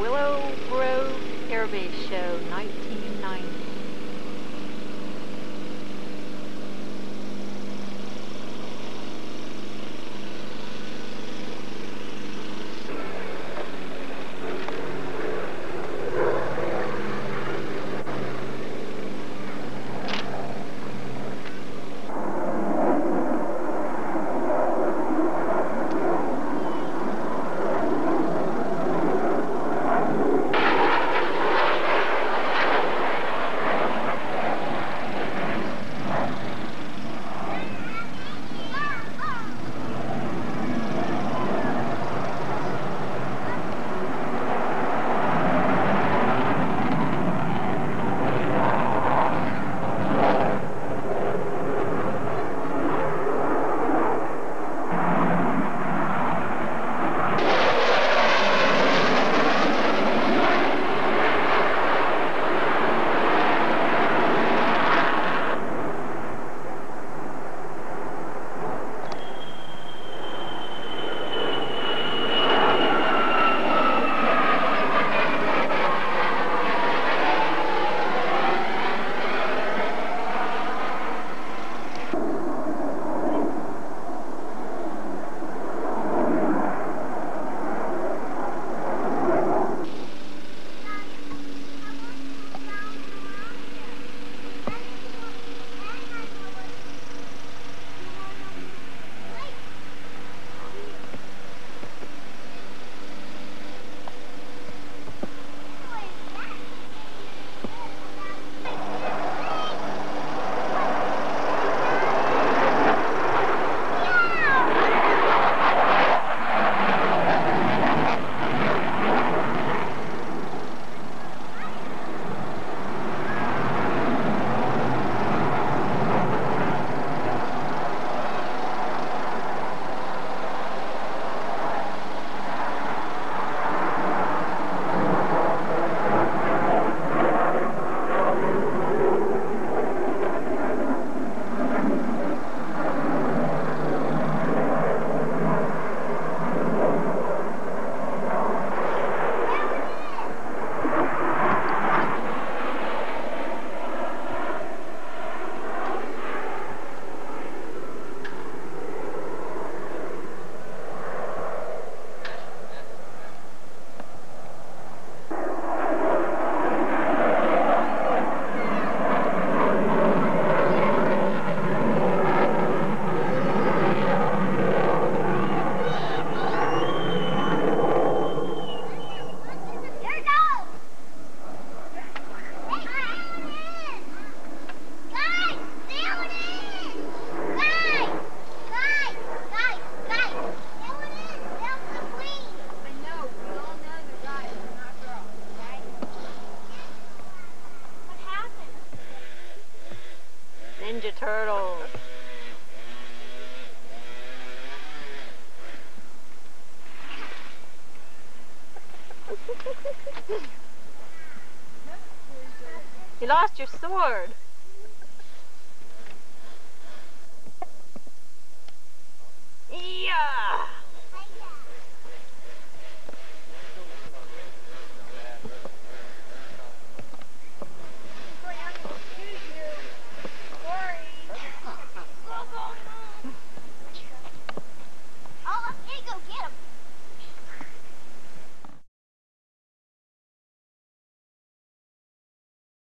Willow Grove Air Base Show 1990. You lost your sword. Go get him.